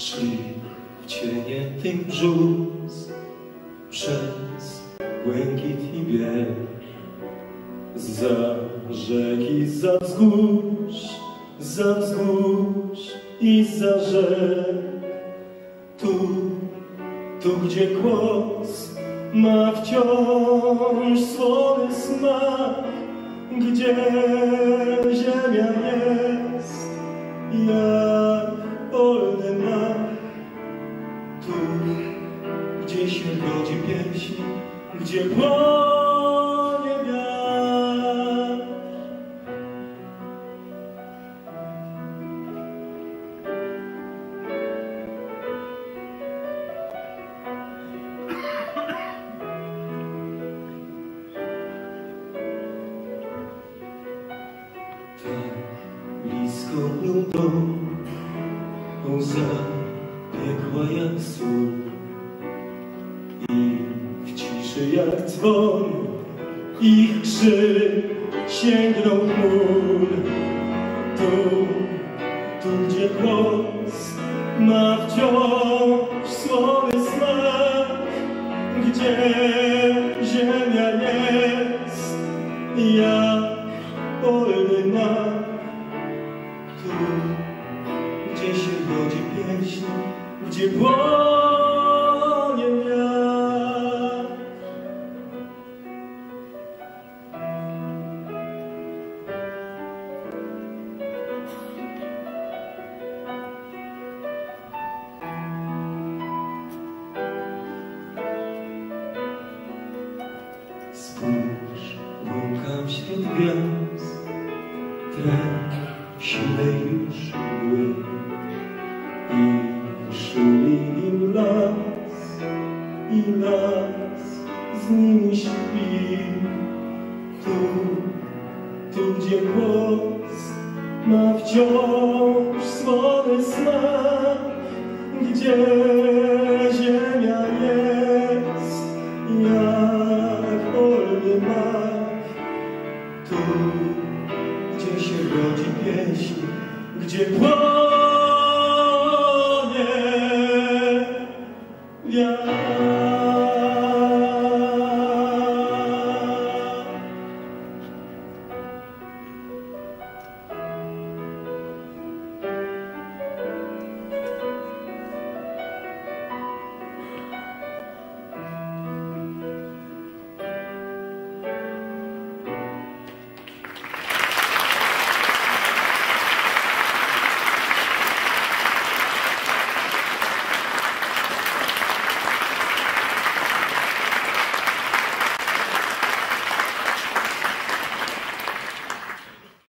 Szli w cienie tych brzus przez błękit i biel. Za rzeki, za wzgórz, za wzgórz i za rzek. Tu, tu gdzie głos ma wciąż słony smak, gdzie ziemia jest jak pieśń, gdzie płonie wiatr. Tak blisko był dom, łza biegła jak sól ciszy jak dzwon ich krzyk sięgnął chmur. Tu, tu gdzie głos ma wciąż słony smak, gdzie ziemia jest jak polny mak. Tu, gdzie się rodzi pieśń, gdzie płonie wśród gwiazd, tlen siwe już mgły i szumi im las, i las z nimi śpi. Tu, tu gdzie głos ma wciąż słony smak, gdzie rodzi pieśń, gdzie płonie wiatr.